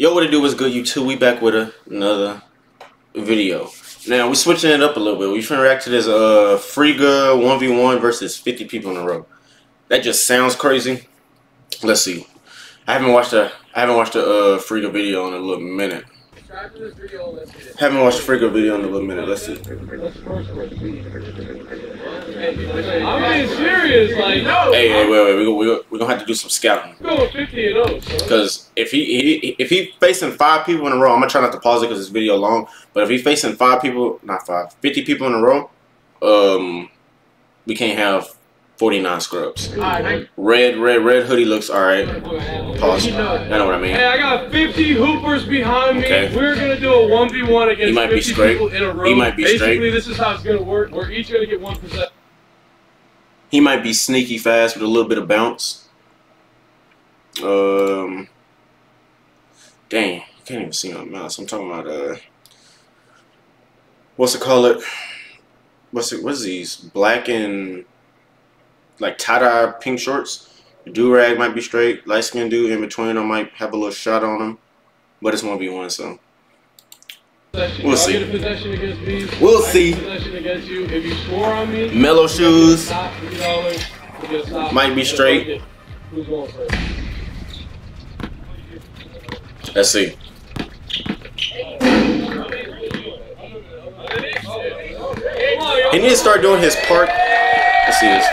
Yo, what it do? What's good, YouTube? We back with a, another video. Now, we switching it up a little bit. We finna react to this uh, Friga 1v1 versus 50 people in a row. That just sounds crazy. Let's see. I haven't watched a I haven't watched a uh, Friga video in a little minute. Haven't watched a Friga video in a little minute. Let's see. I'm being serious, like no. Hey, hey, wait, wait. We we we gonna have to do some scouting. I'm going 50 and 0. Because if he, he if he facing five people in a row, I'm gonna try not to pause it because this video long. But if he facing five people, not five, 50 people in a row, um, we can't have 49 scrubs. Alright, Red, red, red hoodie looks alright. Pause. I know what I mean. Hey, I got 50 hoopers behind me. Okay. We're gonna do a 1v1 against He might be 50 straight. people in a row. He might be Basically, straight. this is how it's gonna work. We're each gonna get one percent. He might be sneaky fast with a little bit of bounce. Um, dang, I can't even see my mouse. I'm talking about uh, what's it call it? What's it? What's these? Black and like tie dye pink shorts. The do rag might be straight. Light skinned dude in between them might have a little shot on him, but it's one v one. So We'll see. get a possession against me. We'll see. get a Possession against you. If you score on me, mellow shoes. stop, we get all in. We get a stop. Might be We get a straight. bucket. Who's going first? Let's see. He needs to start doing his part. Let's see this.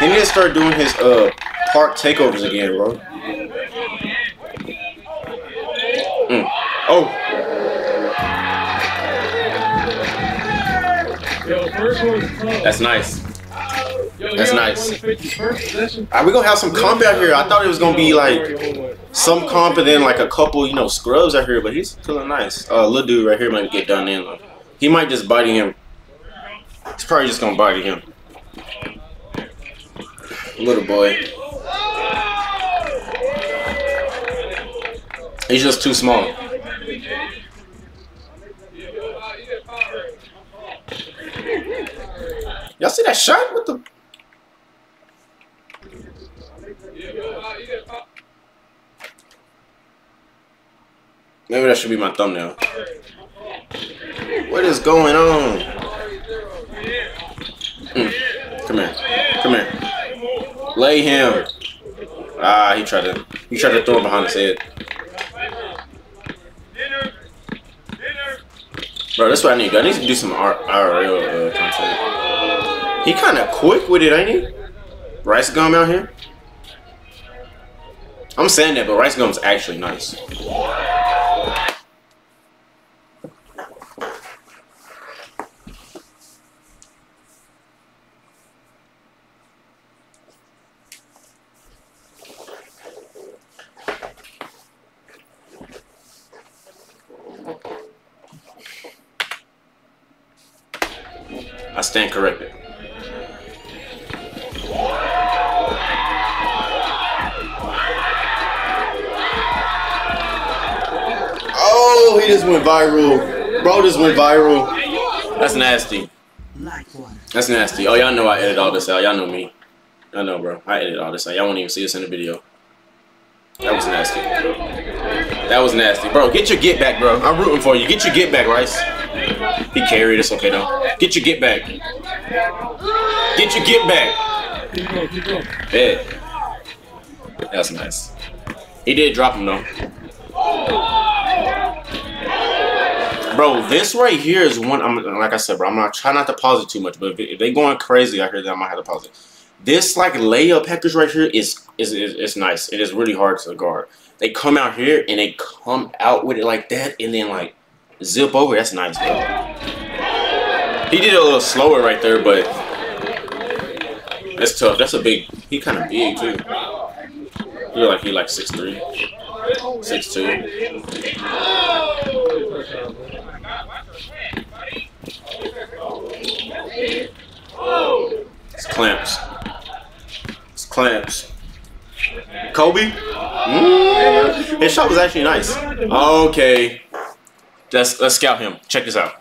He need to start doing his uh park takeovers again, bro. Mm. Oh, that's nice. That's nice. Are we gonna have some comp out here? I thought it was gonna be like some comp and then like a couple, you know, scrubs out here, but he's feeling nice. Uh, little dude right here might get done in. He might just body him. He's probably just gonna body him. Little boy. He's just too small. Y'all see that shot with the Maybe that should be my thumbnail. What is going on? Mm. Come here. Come here. Lay him. Ah, he tried to he tried to throw him behind his head. Bro, that's what I need. I need to do some R IRL uh, content. He kind of quick with it, ain't he? RiceGum out here. I'm saying that, but RiceGum's actually nice. I stand corrected. Oh, he just went viral. Bro just went viral. That's nasty. That's nasty. Oh, y'all know I edit all this out. Y'all know me. I know, bro. I edit all this out. Y'all won't even see this in the video. That was nasty. That was nasty. Bro, get your get back, bro. I'm rooting for you. Get your get back, Rice. He carried. It's okay, though. Get your get back. Get your get back. Keep. Bet. That's nice. He did drop him, though. Bro, this right here is one. I'm like I said, bro. I'm not try not to pause it too much, but if, if they going crazy out here, then I might have to pause it. This like layup package right here is is is, is nice. It is really hard to guard. They come out here and they come out with it like that, and then like zip over. That's nice, bro. He did a little slower right there, but that's tough. That's a big. He kind of big too. He like he like six three, six two. It's clamps. It's clamps. Kobe? Mm, his shot was actually nice. Okay. Let's, let's scout him. Check this out.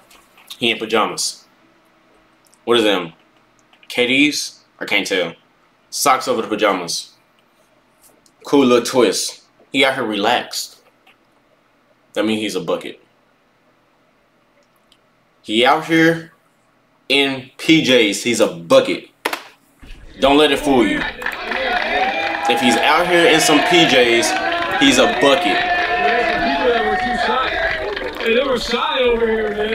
He in pajamas. What is them? KDs? I can't tell. Socks over the pajamas. Cool little twist. He out here relaxed. That means he's a bucket. He out here in PJs. He's a bucket. Don't let it fool you. If he's out here in some PJs, he's a bucket. People that were too shy. Hey, they were shy over here, man.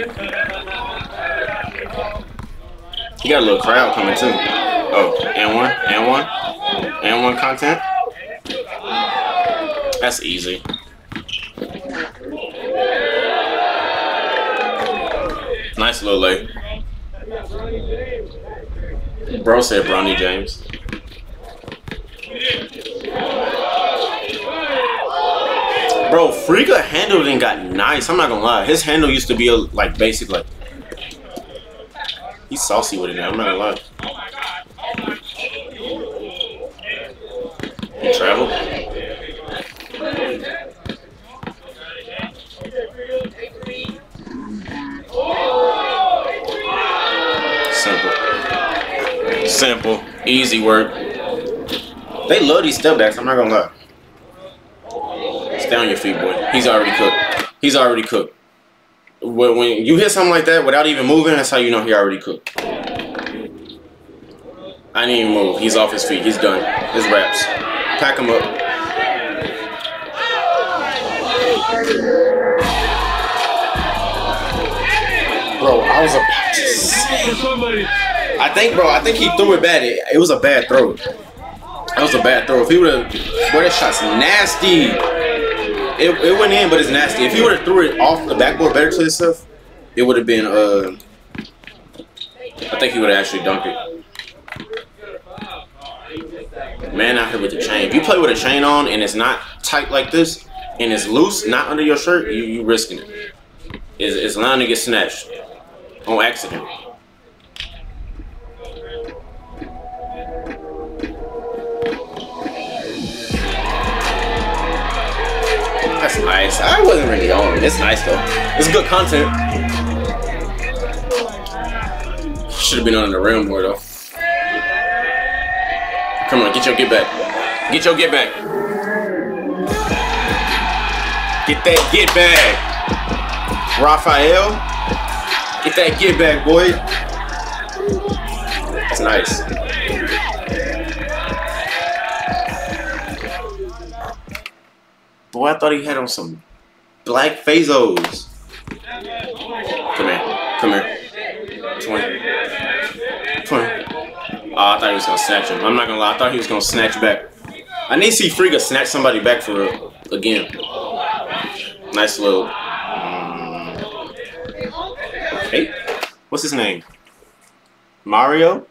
He got a little crowd coming too. Oh, and one, and one, and one content. That's easy. Nice little lay. Bro said Bronny James. Bro, Friga handled and got nice. I'm not gonna lie. His handle used to be a, like basic, like he's saucy with it now. I'm not gonna lie. He traveled. Simple. Simple. Easy work. They love these step backs, I'm not gonna lie. On your feet, boy. He's already cooked. He's already cooked. When, when you hit something like that without even moving, that's how you know he already cooked. I didn't even move. He's off his feet. He's done. His wraps. Pack him up. Bro, I was about to say. I think, bro, I think he threw it bad. It, it was a bad throw. That was a bad throw. If he would have, boy, that shot's nasty. It, it went in, but it's nasty. If he would have threw it off the backboard better to himself, it would have been. Uh, I think he would have actually dunked it. Man out here with the chain. If you play with a chain on and it's not tight like this, and it's loose, not under your shirt, you you risking it. It's, it's allowing to get snatched on accident. Nice. I wasn't really on it. It's nice though. It's good content. Should have been on the rim more though. Come on, get your get back. Get your get back. Get that get back. Raphael. Get that get back, boy. That's nice. Boy, I thought he had on some black Phazos. Come here. Come here. 20. 20. Oh, I thought he was gonna snatch him. I'm not gonna lie, I thought he was gonna snatch back. I need to see Friga snatch somebody back for real. again. Nice little. Um, hey, what's his name? Mario.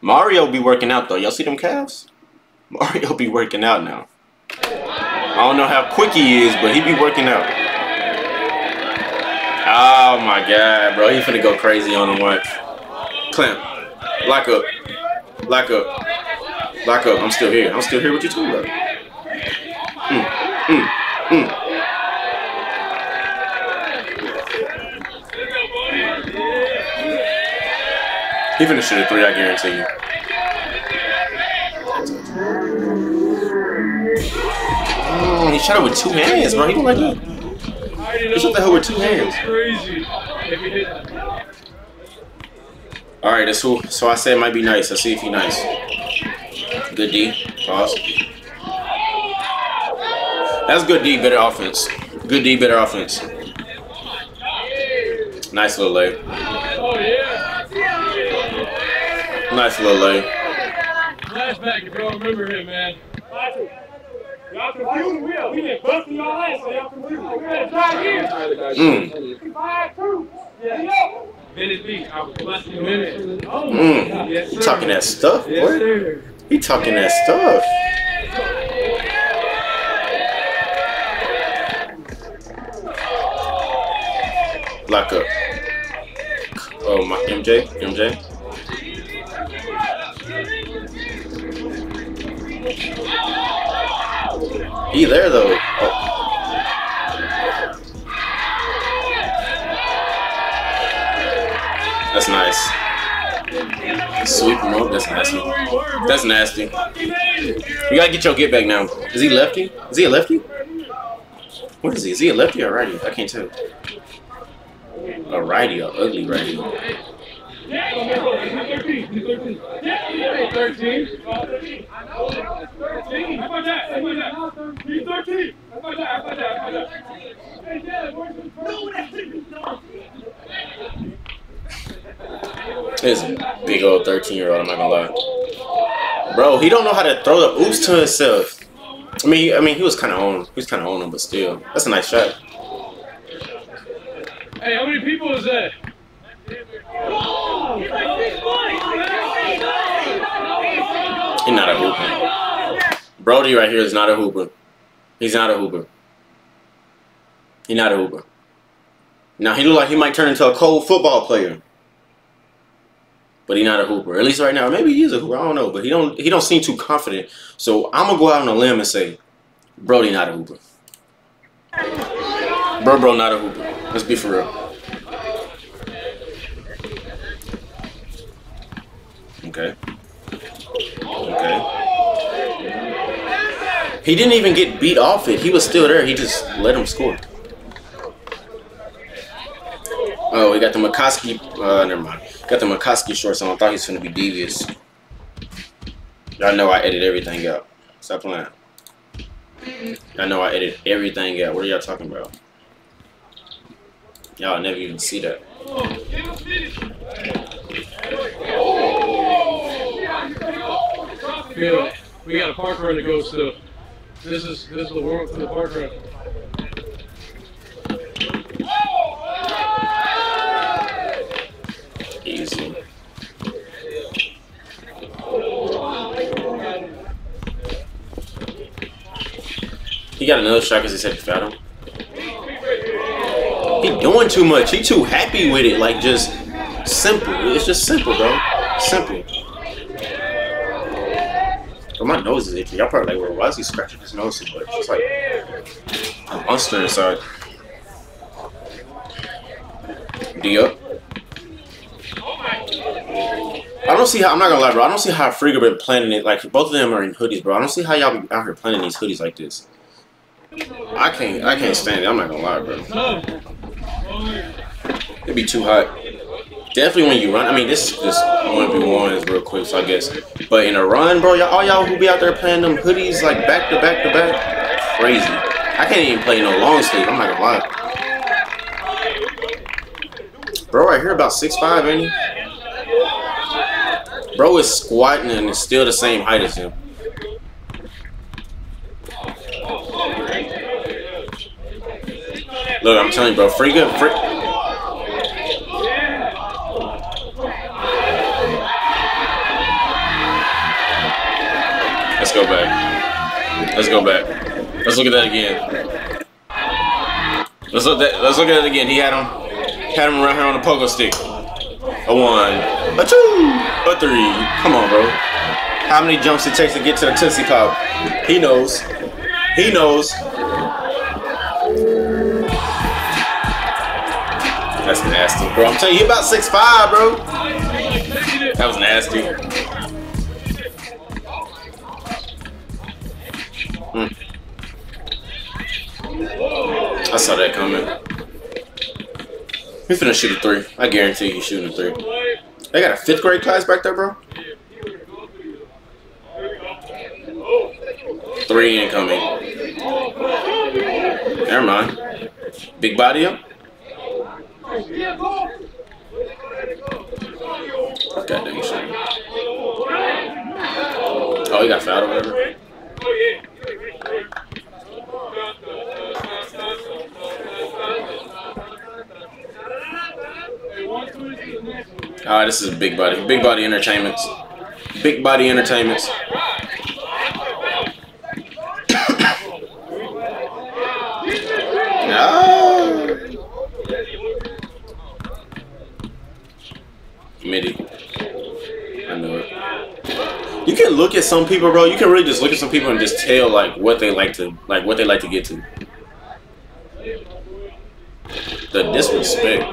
Mario be working out though. Y'all see them calves? Mario be working out now. I don't know how quick he is, but he be working out. Oh my god, bro. He finna go crazy on him. Watch. Clamp. Lock up. Lock up. Lock up. I'm still here. I'm still here. What you talking about? Mm, mm, mm. He finna shoot a three, I guarantee you. Mm, he shot it with two hands, bro. He don't like that. He shot the hell with two hands. All right, that's who. So I said it might be nice. Let's see if he nice. Good D. Pause. That's good D. Better offense. Good D. Better offense. Nice little lay. Nice little lay. Flashback y'all remember him, man. Y'all confused me. We didn't y'all ass, so y'all confused. We had to try. Mm. Five, two. Yeah. Venice Beach. I was blessed in Venice. Oh, Mm. yes, sir. talking that stuff, Yes, boy. sir. He talking that stuff. Lock up. Oh my MJ, MJ. He there though. Oh. That's nice. Sweep him up. That's nasty. That's nasty. You gotta get your get back now. Is he lefty? Is he a lefty? What is he? Is he a lefty or righty? I can't tell. A righty, a ugly righty. Yeah, he's 13. He's 13. Yeah, 13. 13. 13. How about that? How about that? He's 13. How about that? How about that? How about that? He's a big old 13 year old, I'm not gonna lie. Bro, he don't know how to throw the oops to himself. I mean, I mean, he was kind of on, he was kind of on him, but still, that's a nice shot. Hey, how many people is that? He's not a hooper. Brody right here is not a hooper. He's not a hooper. He's not a hooper. Now he look like he might turn into a cold football player. But he's not a hooper. At least right now. Maybe he is a hooper. I don't know. But he don't he don't seem too confident. So I'm gonna go out on a limb and say, Brody not a hooper. Bro bro not a hooper. Let's be for real. Okay. Okay. He didn't even get beat off it. He was still there. He just let him score. Oh, we got the McCoskey. Uh, never mind. Got the McCoskey shorts on. I thought he was gonna be devious. Y'all know I edit everything out. Stop playing. I know I edit everything out. What are y'all talking about? Y'all never even see that. We got a park run to go still. This is this is the world for the run. Easy. He got another shot because he said he fouled him. He doing too much. He too happy with it. Like just simple. It's just simple, bro. Simple. My nose is itchy. Y'all probably like, well, why is he scratching his nose so much? It's like a monster inside. D up. I don't see how I'm not gonna lie, bro. I don't see how Friga been planning it. Like both of them are in hoodies, bro. I don't see how y'all be out here planning these hoodies like this. I can't I can't stand it. I'm not gonna lie, bro. It'd be too hot. Definitely when you run. I mean, this is just one v ones real quick, so I guess. But in a run, bro, y'all all y'all who be out there playing them hoodies like back to back to back, crazy. I can't even play no long sleeve. I'm not gonna lie. Bro, right here about six five, ain't he? Bro is squatting and is still the same height as him. Look, I'm telling you, bro, Friga, Frig Let's go back. Let's go back. Let's look at that again. Let's look that. Let's look at it again. He had him, had him around here on the pogo stick. A one, a two, a three. Come on, bro. How many jumps it takes to get to the Tootsie Pop? He knows. He knows. That's nasty, bro. I'm telling you, he about six five, bro. That was nasty. I saw that coming. He finna shoot a three. I guarantee you shooting a three. They got a fifth grade class back there, bro. Three incoming. Never mind. Big body up. God dang shit. Oh, he got fouled or whatever. Alright, this is Big Body. Big Body Entertainments. Big Body Entertainments. Ah. no. Midi. I know it. You can look at some people, bro. You can really just look at some people and just tell like what they like to like what they like to get to. The disrespect.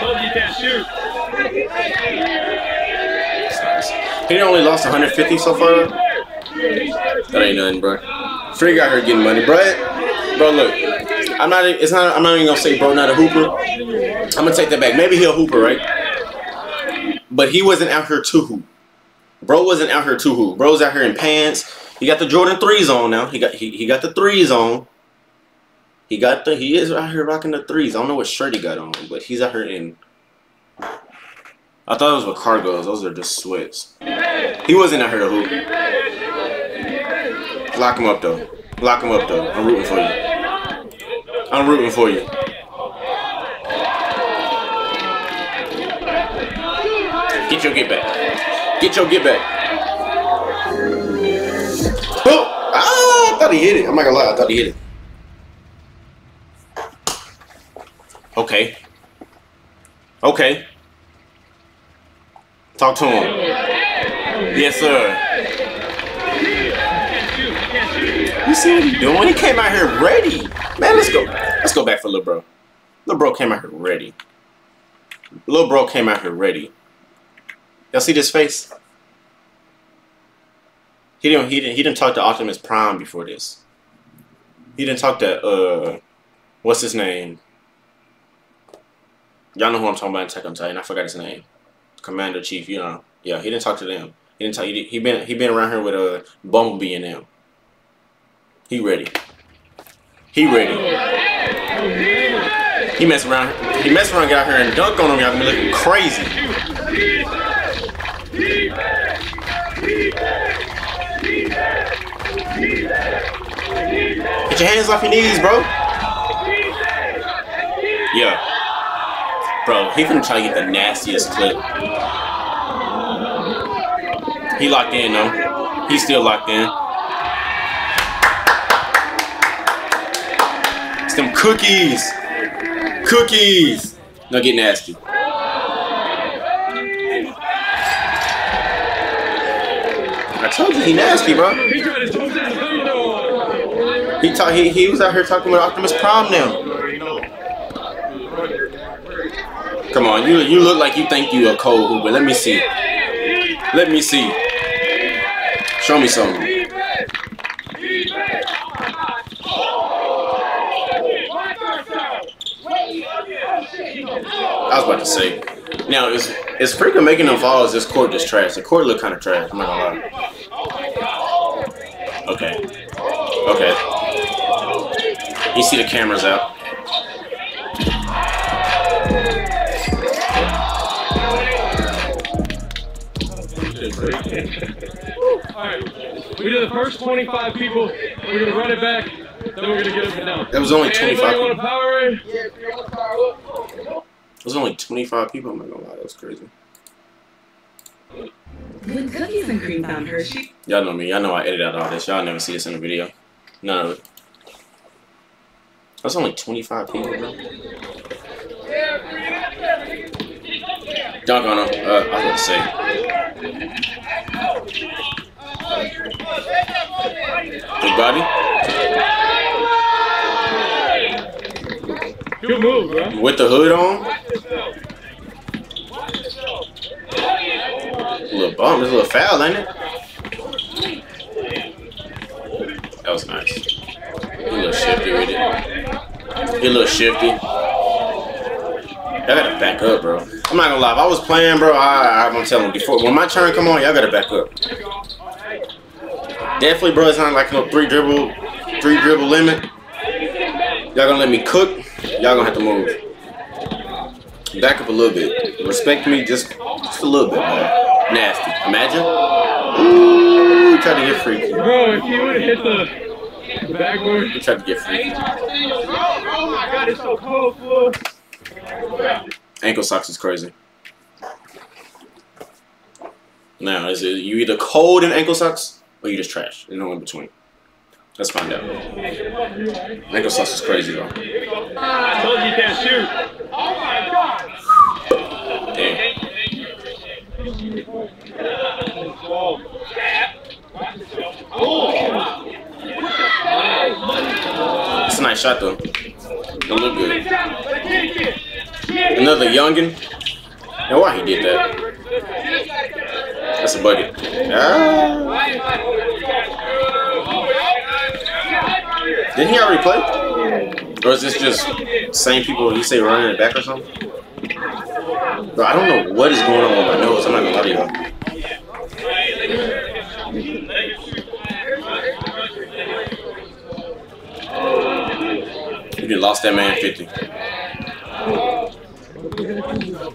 Told you you can't shoot. He only lost 150 so far. That ain't nothing, bro. Friga getting money, bro. Bro, look, I'm not. It's not. I'm not even gonna say bro not a hooper. I'm gonna take that back. Maybe he a hooper, right? But he wasn't out here to hoop. Bro wasn't out here to hoop. Bro's out here in pants. He got the Jordan threes on now. He got he, he got the threes on. He got the he is out here rocking the threes. I don't know what shirt he got on, but he's out here in I thought was with cargos. Those are just sweats. He wasn't out here to hoop. Lock him up though. Lock him up though. I'm rooting for you. I'm rooting for you. Get your get back. Get your get back. Oh! Ah, I thought he hit it. I'm not gonna lie. I thought he hit it. Okay. Okay. Talk to him. Yes, sir. You see what he doing? He came out here ready. Man, let's go. Let's go back for little bro. Little bro came out here ready. Little bro came out here ready. Y'all see this face? He didn't. He didn't. He didn't talk to Optimus Prime before this. He didn't talk to uh, what's his name? Y'all know who I'm talking about in Attack on Titan. I forgot his name. Commander Chief. You know. Yeah, he didn't talk to them. He didn't talk. He, he been he been around here with a uh, Bumblebee and them. He ready. He ready. He mess around. He mess around, get out here and dunk on him. Y'all gonna be looking crazy. Get your hands off your knees, bro. Yeah. Bro, he finna try to get the nastiest clip. He locked in, though. He's still locked in. It's them cookies. Cookies. Now get nasty. I told you he nasty, bro. He he, he was out here talking with Optimus Prime now. Come on, you you look like you think you a cold hooper. Let me see. Let me see. Show me something. I was about to say. Now, is is freaking making them fall? Is this court just trash? The court look kind of trash. I'm not gonna lie. Okay. Okay. You see the cameras out. Alright, we did the first 25 people. We're gonna run it back. Then we're gonna get up and down. That was only 25 Anybody want a people. Powerade? It was only 25 people. I'm not gonna lie. That was crazy. With cookies and cream found Hershey. Y'all know me. Y'all know I edit out all this. Y'all never see this in the video. None of it. That's only 25 people, bro. Dunk on him. Uh, I was about to say. Big body. Good move, bro. With the hood on. little bump. This a little foul, ain't it? That was nice. He a little shifty with it. He a little shifty. Y'all gotta back up, bro. I'm not gonna lie. If I was playing, bro, I, I'm gonna tell him before when my turn come on, y'all gotta back up. Definitely, bro. It's not like no three dribble, three dribble limit. Y'all gonna let me cook? Y'all gonna have to move. Back up a little bit. Respect me just, just a little bit, man. Nasty. Imagine. Ooh, tried to get free. Bro, if you would have hit the backboard. Tried to get free. Oh my god, it's so cold, fool. Ankle socks is crazy. Now, is it you either cold in ankle socks or you just trash? There's no in between. Let's find out. Ankle socks is crazy though. I told you can't shoot. oh my Damn. It's a nice shot though. Don't look good. Another youngin. Now why he did that? That's a bucket. Ah. Didn't he already play? Or is this just same people you say running it back or something? Bro, I don't know what is going on with my nose. I'm not gonna lie to. You just lost that man 50. It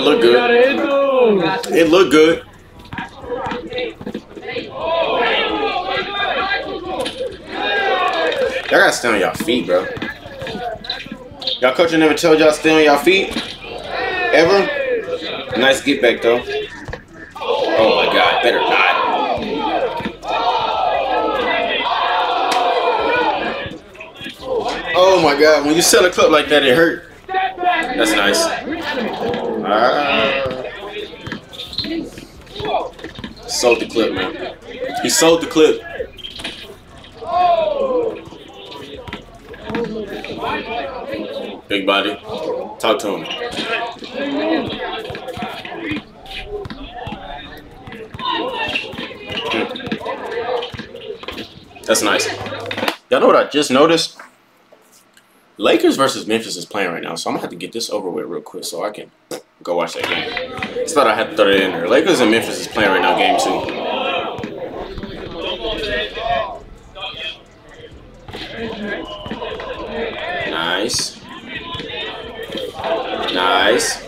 looked good. It looked good. Y'all gotta stay on y'all feet, bro. Y'all coach never told y'all stay on y'all feet? Ever? Nice get back though. Oh my god, better not. Oh my god, when you sell a clip like that, it hurt. That's nice. Ah. Sold the clip, man. He sold the clip. Big body. Talk to him. That's nice. Y'all know what I just noticed? Lakers versus Memphis is playing right now, so I'm gonna have to get this over with real quick so I can go watch that game. Just thought I had to throw it in there. Lakers and Memphis is playing right now, game two. Nice. Nice.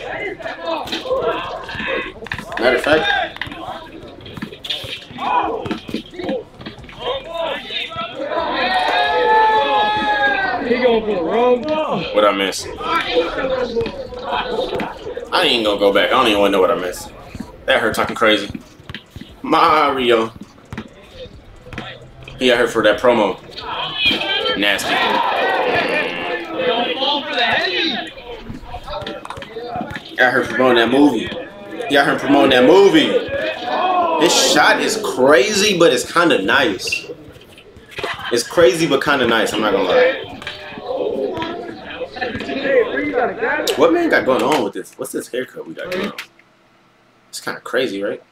Matter of fact, He going for the wrong ball. What I miss? I ain't gonna go back. I don't even want to know what I missed. That hurt talking crazy. Mario. He out here for that promo. Nasty. Out here promoting that movie. He out here promoting that movie. This shot is crazy, but it's kind of nice. It's crazy, but kind of nice. I'm not gonna lie. What man got going on with this? What's this haircut we got going on? It's kind of crazy, right?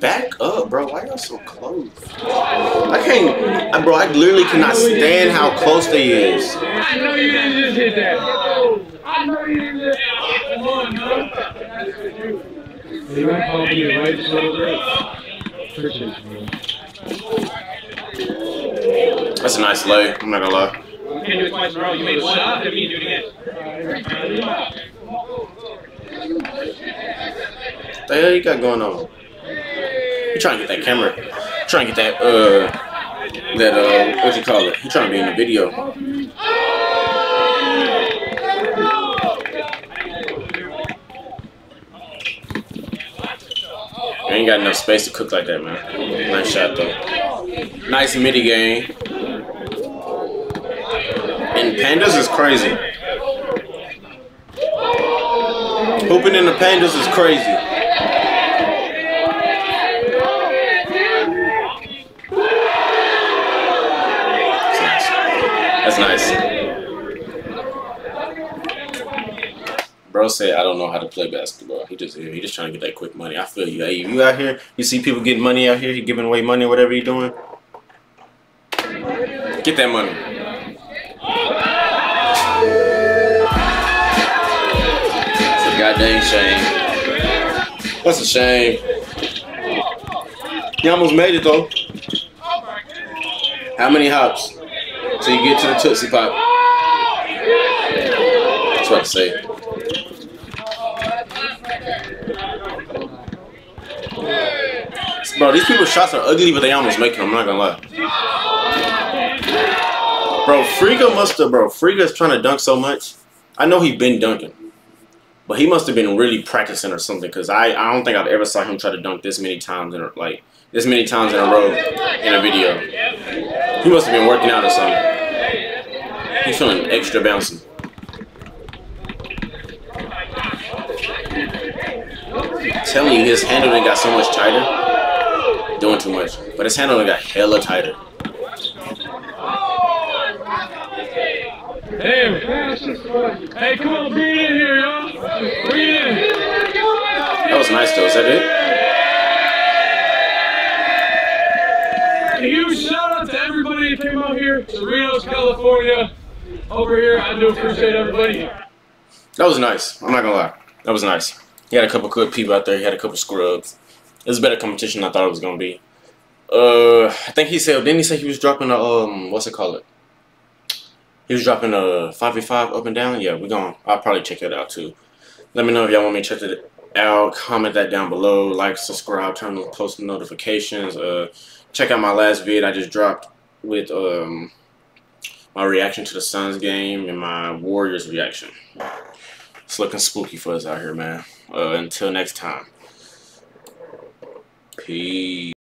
Back up, bro. Why y'all so close? I can't, bro. I literally cannot stand how close they is. I know you didn't just hit that. I know you didn't just. Come on, no. He might call me right shoulder. Appreciate. That's a nice lay. I'm not gonna lie. You can't do it twice in a row. You made one up, that means do it again. The hell you got going on? You trying to get that camera? Trying to get that uh that uh what you call it? You trying to be in the video? You ain't got enough space to cook like that, man. Nice shot though. Nice midi game. And pandas is crazy. Hooping in the pandas is crazy. That's nice. Bro said I don't know how to play basketball. He just he just trying to get that quick money. I feel you. Hey, you out here, you see people getting money out here, he giving away money, whatever he doing. Get that money. It's a goddamn shame. That's a shame. He almost made it though. How many hops till you get to the Tootsie Pop? That's what I say. Bro, these people's shots are ugly, but they almost make them. I'm not gonna lie. Bro, Friga must have, bro. Friga's trying to dunk so much. I know he's been dunking, but he must have been really practicing or something. Cause I, I don't think I've ever saw him try to dunk this many times in a, like this many times in a row in a video. He must have been working out or something. He's feeling extra bouncy. telling you, his handling got so much tighter. Doing too much. But his handling got hella tighter. Hey, come on, it in here, y'all. It in. That was nice, though. Is that it? A huge shout out to everybody that came out here, to Cerritos, California. Over here, I do appreciate everybody. That was nice. I'm not gonna lie. That was nice. He had a couple good people out there. He had a couple scrubs. It was a better competition than I thought it was gonna be. Uh, I think he said. Didn't he say he was dropping a um? What's it called? It. He was dropping a five v five up and down. Yeah, we're going. I'll probably check that out too. Let me know if y'all want me to check it out. Comment that down below. Like, subscribe, turn on post notifications. Uh, check out my last vid I just dropped with um my reaction to the Suns game and my Warriors reaction. It's looking spooky for us out here, man. Uh, until next time. Peace.